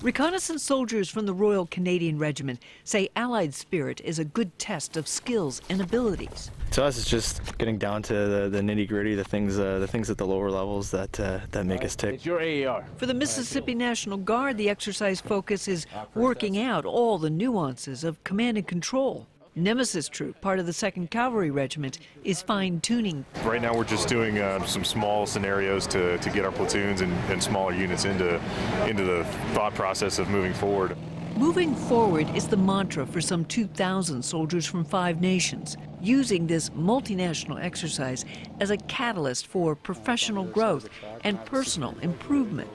Reconnaissance soldiers from the Royal Canadian Regiment say Allied spirit is a good test of skills and abilities. To us, it's just getting down to the, the nitty gritty, the things, uh, the things at the lower levels that uh, that make us tick. It's your AAR. For the Mississippi National Guard, the exercise focus is working out all the nuances of command and control. Nemesis Troop, part of the 2nd Cavalry Regiment, is fine tuning. Right now, we're just doing uh, some small scenarios to, to get our platoons and, and smaller units into, into the thought process of moving forward. Moving forward is the mantra for some 2,000 soldiers from five nations, using this multinational exercise as a catalyst for professional growth and personal improvement.